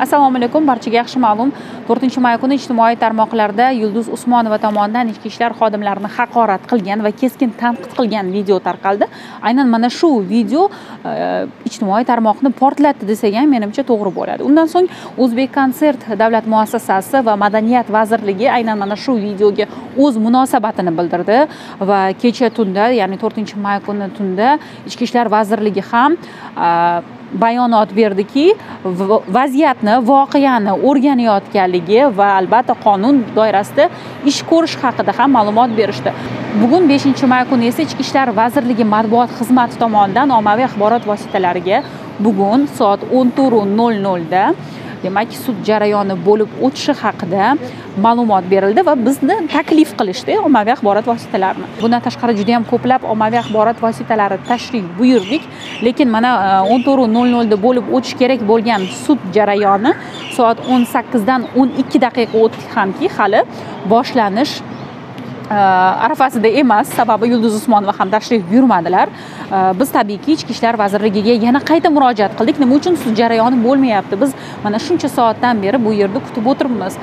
assalomu alaykum barchaga yaxshi ma'lum. To'rtinchi may kuni ijtimoiy tarmoqlarda yulduz usmonova tomonidan ichki ishlar xodimlarini haqorat qilgan va keskin tanqid qilgan video tarqaldi. Aynan mana shu video e, ijtimoiy tarmoqni portlatdi desak ham menimcha to'g'ri bo'ladi. Undan so'ng o'zbek konsert davlat muassasasi va madaniyat vazirligi aynan mana shu videoga o'z munosabatini bildirdi va kecha tunda ya'ni to'rtinchi may kuni tunda ichki ishlar vazirligi ham e, bayonot berdiki vaziyatni voqeani o'rganayotganligi va albatta qonun doirasida ish ko'rish haqida ham ma'lumot berishdi. Bugun beshinchi may kuni esa ichki ishlar vazirligi matbuot xizmati tomonidan ommaviy axborot vositalariga bugun soat o'n to'rt nol nolda demak sud jarayoni bo'lib o'tishi haqida ma'lumot berildi va bizni taklif qilishdi ommaviy axborot vositalarini. Bundan tashqari juda yam ko'plab ommaviy axborot vositalari tashrif buyurdik lekin mana e, o'n to'rt nol nolda bo'lib o'tishi kerak bo'lgan sud jarayoni soat o'n sakkizdan o'n ikki daqiqa o'tdi hamki hali boshlanish arafasida emas sababi yulduz usmonova ham tashrif buyurmadilar biz tabiiyki ichki ishlar vazirligiga yana qayta murojaat qildik nima uchun sud jarayoni bo'lmayapti biz mana shuncha soatdan beri bu yerda kutib o'tiribmiz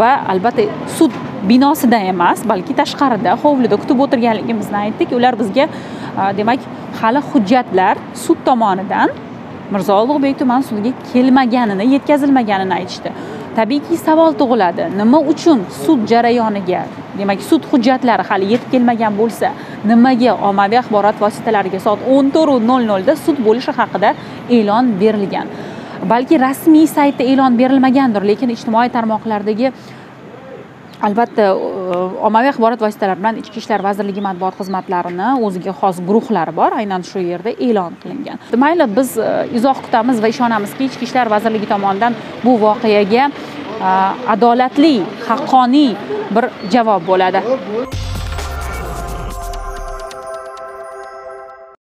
va albatta sud binosida emas balki tashqarida hovlida kutib o'tirganligimizni aytdik ular bizga demak hali hujjatlar sud tomonidan mirzo ulug'bek tuman sudiga kelmaganini yetkazilmaganini aytishdi tabiiyki savol tug'iladi. Nima uchun sud jarayoniga demak sud hujjatlari hali yetib kelmagan bo'lsa nimaga ommaviy axborot vositalariga soat o'n to'rt nol nolda sud bo'lishi haqida e'lon berilgan. Balki rasmiy saytda e'lon berilmagandir lekin ijtimoiy tarmoqlardagi albatta ommaviy axborot vositalari bilan ichki ishlar vazirligi matbuot xizmatlarini o'ziga xos guruhlari bor aynan shu yerda e'lon qilingan. Mayli biz e, izoh kutamiz va ishonamizki ichki ishlar vazirligi tomonidan bu voqeaga e, adolatli haqqoniy bir javob bo'ladi.